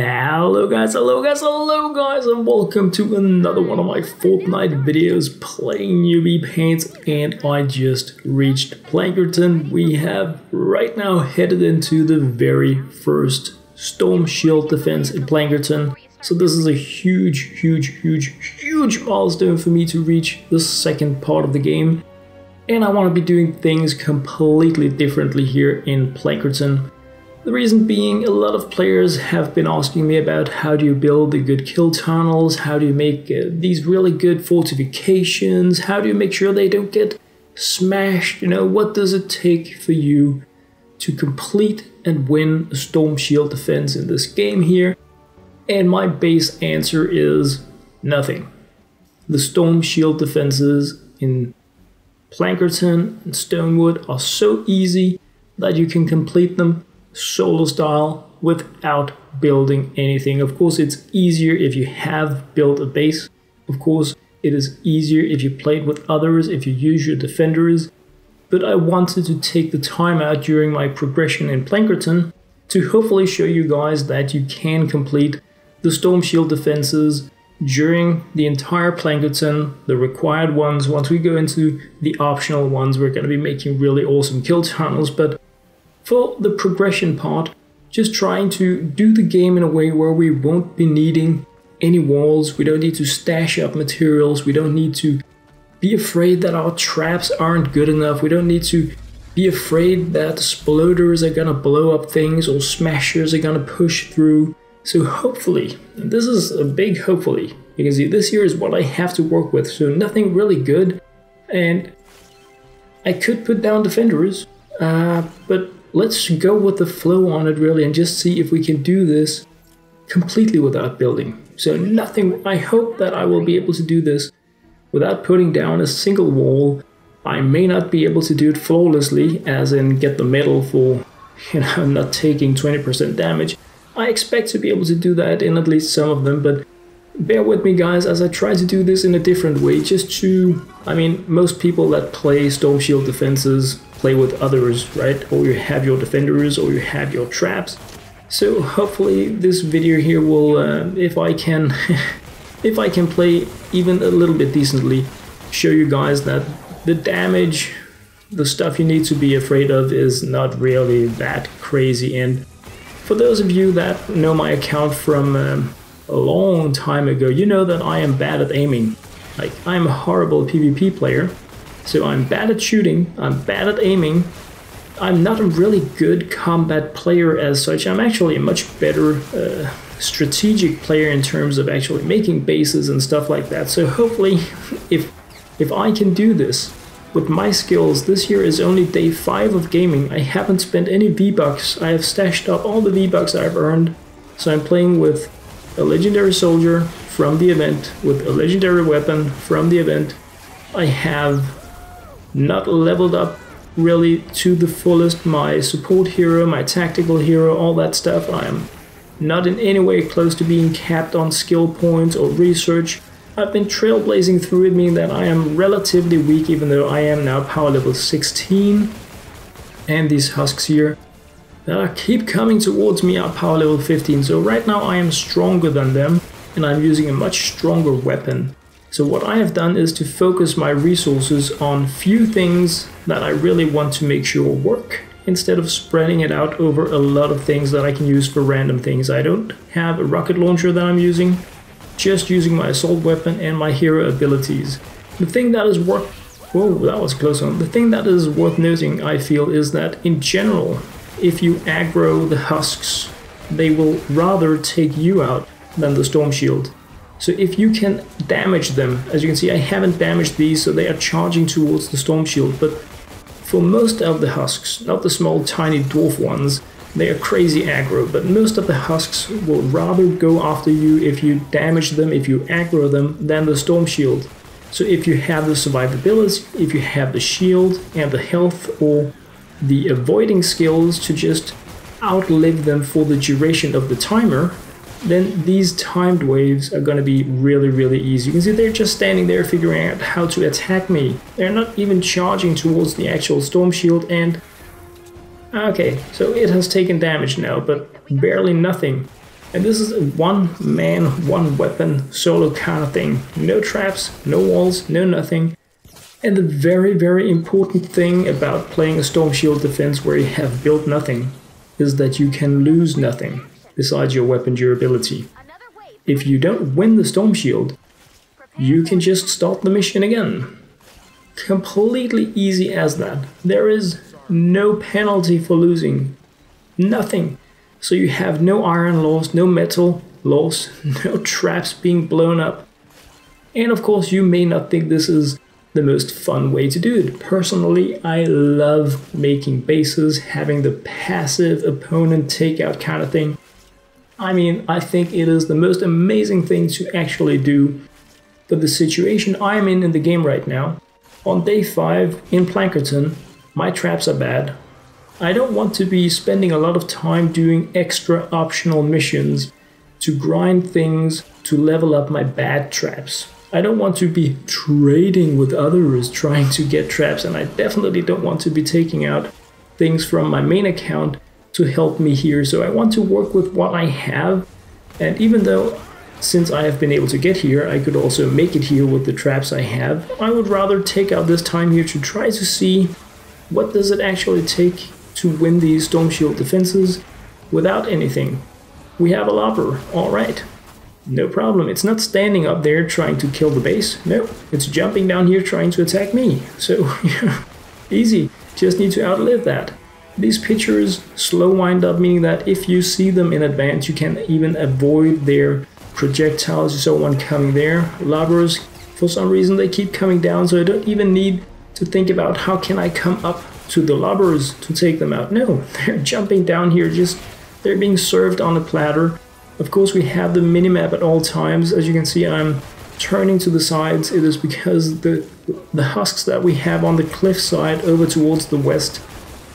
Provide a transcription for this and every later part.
Hello guys, hello guys, hello guys, and welcome to another one of my Fortnite videos playing newbie Paint, and I just reached Plankerton. We have right now headed into the very first Storm Shield defense in Plankerton. So this is a huge, huge, huge, huge milestone for me to reach the second part of the game. And I want to be doing things completely differently here in Plankerton. The reason being, a lot of players have been asking me about how do you build the good kill tunnels, how do you make uh, these really good fortifications, how do you make sure they don't get smashed, you know, what does it take for you to complete and win a storm shield defense in this game here? And my base answer is nothing. The storm shield defenses in Plankerton and Stonewood are so easy that you can complete them solo style without building anything. Of course, it's easier if you have built a base. Of course, it is easier if you played with others, if you use your defenders. But I wanted to take the time out during my progression in Plankerton to hopefully show you guys that you can complete the Storm Shield defenses during the entire Plankerton, the required ones. Once we go into the optional ones, we're going to be making really awesome kill tunnels, but for the progression part, just trying to do the game in a way where we won't be needing any walls, we don't need to stash up materials, we don't need to be afraid that our traps aren't good enough, we don't need to be afraid that exploders are gonna blow up things or smashers are gonna push through. So hopefully, this is a big hopefully, because this here is what I have to work with, so nothing really good, and I could put down defenders, uh, but let's go with the flow on it really and just see if we can do this completely without building. So nothing, I hope that I will be able to do this without putting down a single wall. I may not be able to do it flawlessly, as in get the medal for, you know, not taking 20% damage. I expect to be able to do that in at least some of them, but bear with me guys as I try to do this in a different way, just to, I mean, most people that play Storm Shield defenses play with others, right? Or you have your defenders or you have your traps. So hopefully this video here will, uh, if I can, if I can play even a little bit decently, show you guys that the damage, the stuff you need to be afraid of is not really that crazy. And for those of you that know my account from um, a long time ago, you know that I am bad at aiming. Like, I'm a horrible PvP player, so I'm bad at shooting, I'm bad at aiming, I'm not a really good combat player as such. I'm actually a much better uh, strategic player in terms of actually making bases and stuff like that. So hopefully, if if I can do this with my skills, this year is only day five of gaming. I haven't spent any V bucks. I have stashed up all the V bucks I've earned. So I'm playing with a legendary soldier from the event, with a legendary weapon from the event. I have not leveled up really to the fullest my support hero, my tactical hero, all that stuff. I am not in any way close to being capped on skill points or research. I've been trailblazing through it, meaning that I am relatively weak even though I am now power level 16. And these husks here that keep coming towards me are power level 15. So right now I am stronger than them and I'm using a much stronger weapon. So what I have done is to focus my resources on few things that I really want to make sure work instead of spreading it out over a lot of things that I can use for random things. I don't have a rocket launcher that I'm using, just using my assault weapon and my hero abilities. The thing that is worth Whoa, that was close on. The thing that is worth noting, I feel, is that in general, if you aggro the husks, they will rather take you out than the storm shield. So if you can damage them, as you can see I haven't damaged these so they are charging towards the storm shield, but for most of the husks, not the small tiny dwarf ones, they are crazy aggro, but most of the husks will rather go after you if you damage them, if you aggro them, than the storm shield. So if you have the survivability, if you have the shield and the health or the avoiding skills to just outlive them for the duration of the timer, then these timed waves are going to be really, really easy. You can see they're just standing there figuring out how to attack me. They're not even charging towards the actual storm shield and... Okay, so it has taken damage now, but barely nothing. And this is a one man, one weapon solo kind of thing. No traps, no walls, no nothing. And the very, very important thing about playing a Storm Shield defense where you have built nothing is that you can lose nothing besides your weapon durability. If you don't win the Storm Shield, you can just start the mission again. Completely easy as that. There is no penalty for losing. Nothing. So you have no iron loss, no metal loss, no traps being blown up. And of course, you may not think this is the most fun way to do it. Personally, I love making bases, having the passive opponent takeout kind of thing. I mean, I think it is the most amazing thing to actually do. But the situation I'm in in the game right now, on day 5 in Plankerton, my traps are bad. I don't want to be spending a lot of time doing extra optional missions to grind things to level up my bad traps. I don't want to be trading with others trying to get traps, and I definitely don't want to be taking out things from my main account to help me here. So I want to work with what I have, and even though since I have been able to get here, I could also make it here with the traps I have, I would rather take out this time here to try to see what does it actually take to win these Storm Shield defenses without anything. We have a lobber, alright. No problem. It's not standing up there trying to kill the base. No, it's jumping down here trying to attack me. So, easy. Just need to outlive that. These pitchers slow wind up, meaning that if you see them in advance, you can even avoid their projectiles. You saw one coming there. Lobbers, for some reason, they keep coming down, so I don't even need to think about how can I come up to the lobbers to take them out. No, they're jumping down here, just they're being served on a platter of course we have the minimap at all times. As you can see I'm turning to the sides. It is because the, the husks that we have on the cliff side over towards the west,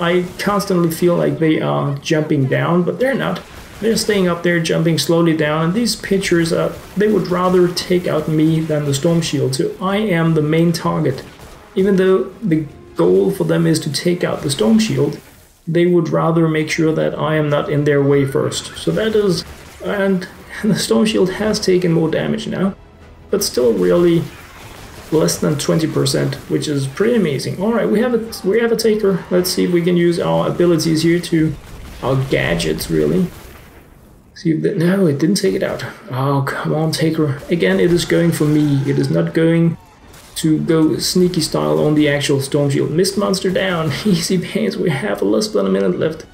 I constantly feel like they are jumping down, but they're not. They're staying up there, jumping slowly down, and these pitchers, uh, they would rather take out me than the Storm Shield, so I am the main target. Even though the goal for them is to take out the Storm Shield, they would rather make sure that I am not in their way first. So that is and the Storm Shield has taken more damage now, but still really less than 20%, which is pretty amazing. Alright, we have a we have a taker. Let's see if we can use our abilities here to our gadgets really. See that no, it didn't take it out. Oh come on, taker. Again, it is going for me. It is not going to go sneaky style on the actual Storm Shield. Mist Monster down. Easy pains. We have less than a minute left.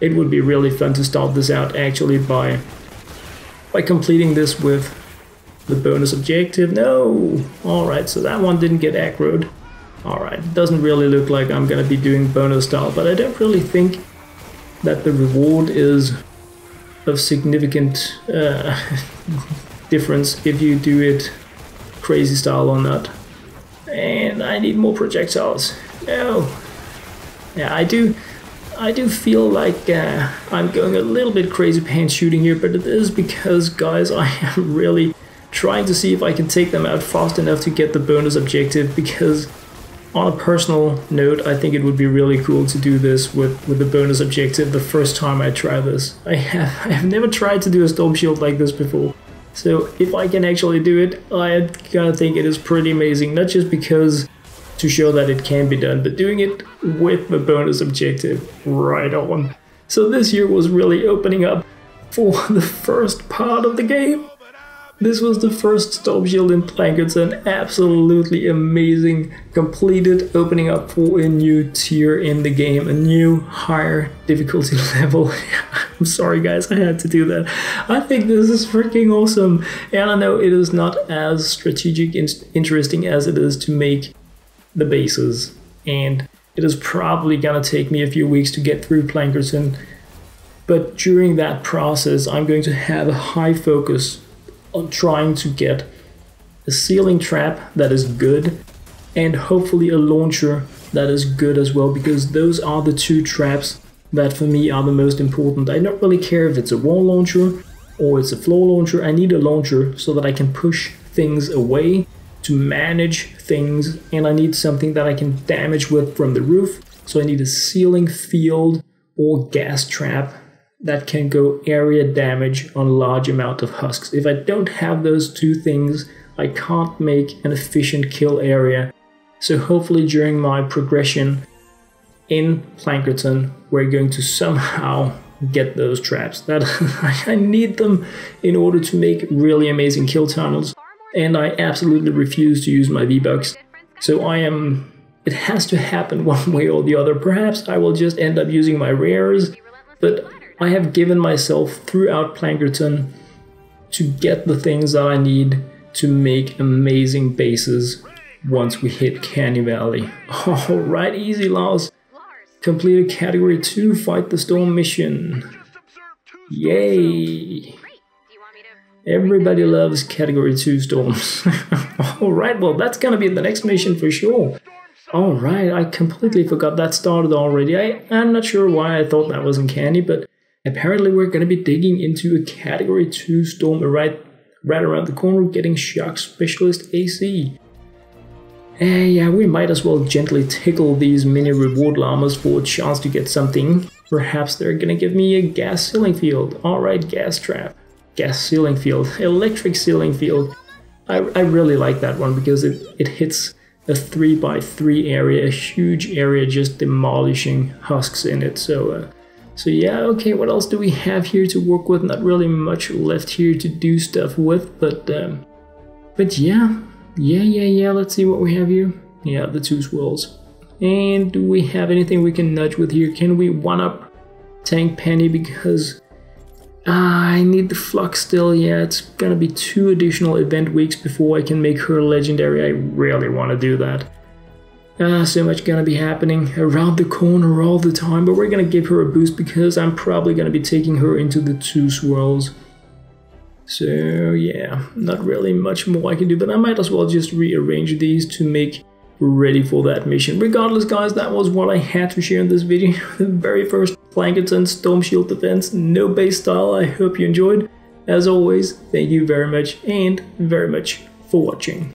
It would be really fun to start this out actually by by completing this with the bonus objective. No! Alright, so that one didn't get aggroed. Alright, it doesn't really look like I'm gonna be doing bonus style, but I don't really think that the reward is of significant uh, difference if you do it crazy style or not. And I need more projectiles. No! Yeah, I do I do feel like uh, I'm going a little bit crazy pants shooting here, but it is because, guys, I am really trying to see if I can take them out fast enough to get the bonus objective, because on a personal note, I think it would be really cool to do this with, with the bonus objective the first time I try this. I have, I have never tried to do a Storm Shield like this before. So if I can actually do it, I kind of think it is pretty amazing, not just because to show that it can be done, but doing it with the bonus objective right on. So this year was really opening up for the first part of the game. This was the first Storm Shield in Plankerton, absolutely amazing, completed, opening up for a new tier in the game, a new higher difficulty level. I'm sorry guys, I had to do that. I think this is freaking awesome, and I know it is not as strategic and interesting as it is to make the bases, and it is probably gonna take me a few weeks to get through Plankerton. But during that process, I'm going to have a high focus on trying to get a ceiling trap that is good and hopefully a launcher that is good as well because those are the two traps that for me are the most important. I don't really care if it's a wall launcher or it's a floor launcher. I need a launcher so that I can push things away to manage things and I need something that I can damage with from the roof. So I need a ceiling field or gas trap that can go area damage on large amount of husks. If I don't have those two things, I can't make an efficient kill area. So hopefully during my progression in Plankerton, we're going to somehow get those traps. That I need them in order to make really amazing kill tunnels. And I absolutely refuse to use my V-Bucks. So I am... It has to happen one way or the other. Perhaps I will just end up using my rares, but I have given myself throughout Plankerton to get the things that I need to make amazing bases once we hit Canny Valley. Alright, easy Lars. Completed category 2 Fight the Storm mission. Yay! Everybody loves category 2 storms. Alright, well that's gonna be the next mission for sure. Alright, I completely forgot that started already. I, I'm not sure why I thought that wasn't candy, but apparently we're gonna be digging into a category 2 storm right, right around the corner getting Shock Specialist AC. Eh, yeah, we might as well gently tickle these mini reward llamas for a chance to get something. Perhaps they're gonna give me a gas ceiling field. Alright, gas trap. Gas ceiling field. Electric ceiling field. I, I really like that one because it, it hits a 3x3 area, a huge area just demolishing husks in it. So, uh, so yeah, okay, what else do we have here to work with? Not really much left here to do stuff with, but, um, but yeah, yeah, yeah, yeah, let's see what we have here. Yeah, the two swirls. And do we have anything we can nudge with here? Can we one-up Tank Penny because uh, I need the Flux still. Yeah, it's gonna be two additional event weeks before I can make her legendary. I really want to do that. Ah, so much gonna be happening around the corner all the time, but we're gonna give her a boost because I'm probably gonna be taking her into the two swirls. So yeah, not really much more I can do, but I might as well just rearrange these to make ready for that mission. Regardless guys, that was what I had to share in this video. the very first Plankerton Storm Shield defense, no base style. I hope you enjoyed. As always, thank you very much and very much for watching.